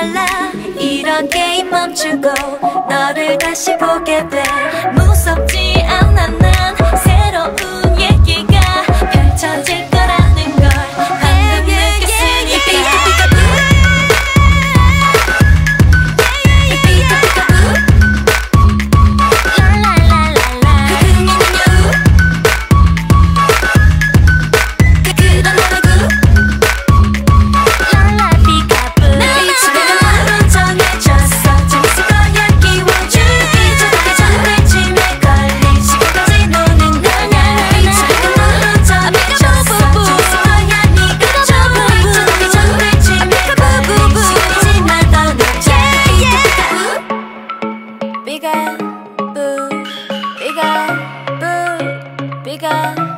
달라. 이런 게임 멈추고 너를 다시 보게 돼. 무섭지 干